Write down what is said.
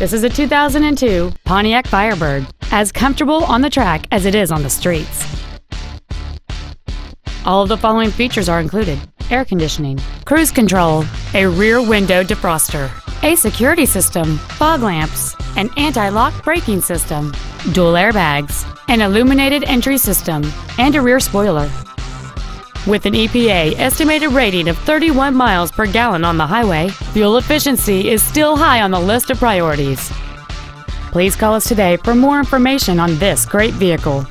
This is a 2002 Pontiac Firebird, as comfortable on the track as it is on the streets. All of the following features are included air conditioning, cruise control, a rear window defroster, a security system, fog lamps, an anti lock braking system, dual airbags, an illuminated entry system, and a rear spoiler. With an EPA estimated rating of 31 miles per gallon on the highway, fuel efficiency is still high on the list of priorities. Please call us today for more information on this great vehicle.